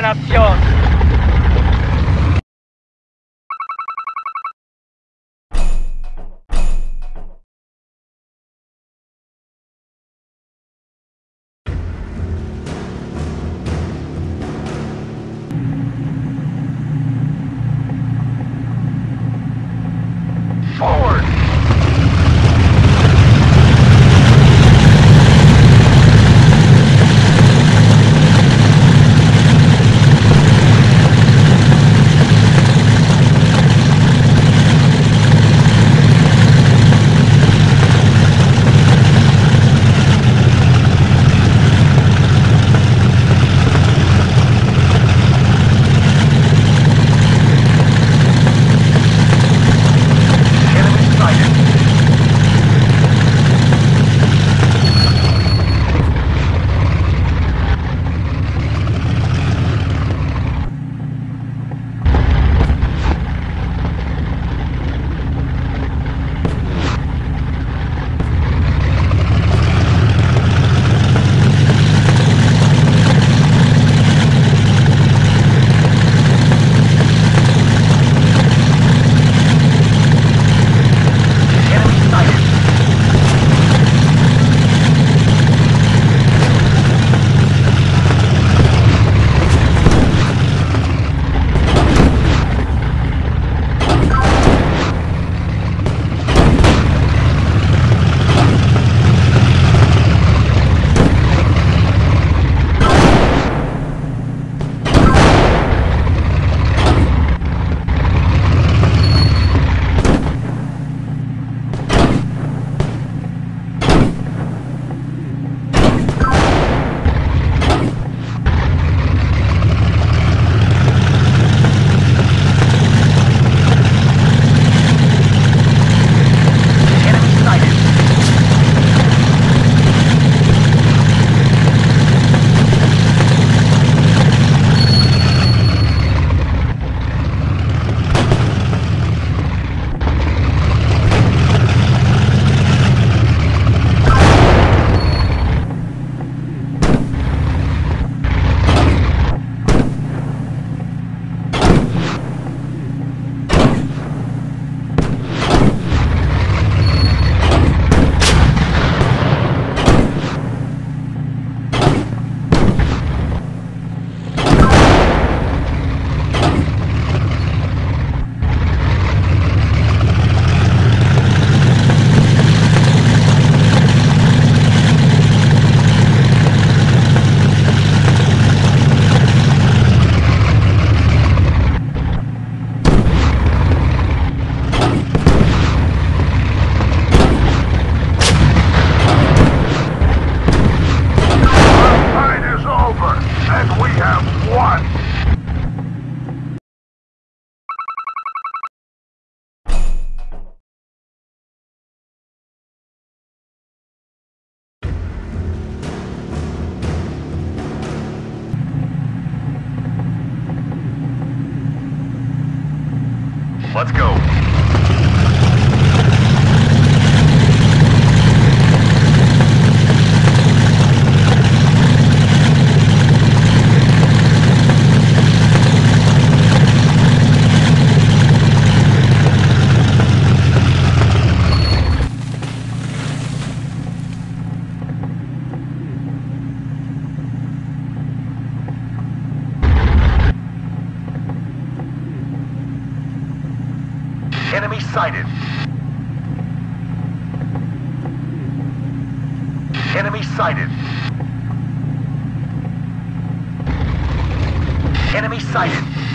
Nation. Let's go. Enemy sighted. Enemy sighted. Enemy sighted.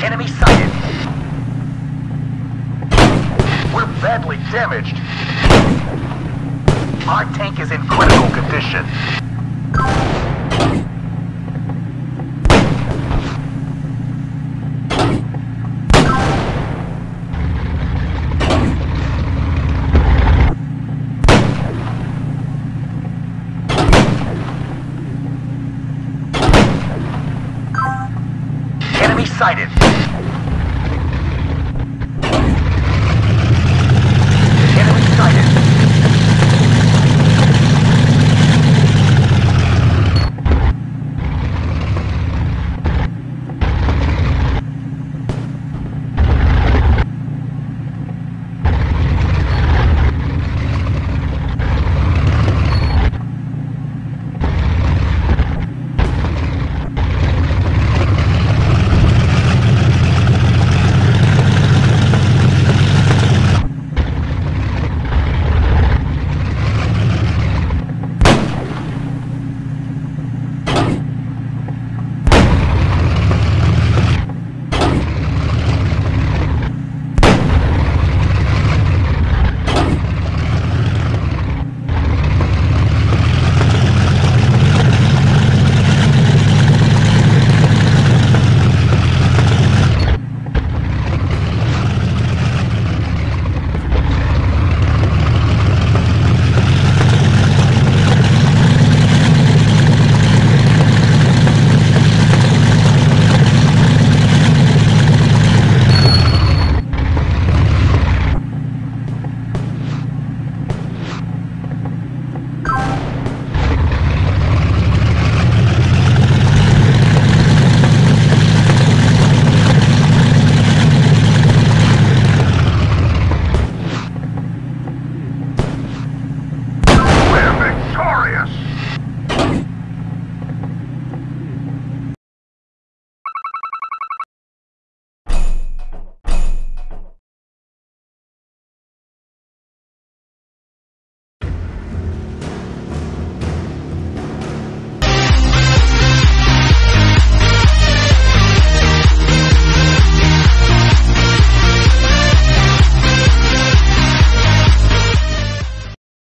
Enemy sighted. We're badly damaged. Our tank is in critical condition. Enemy sighted.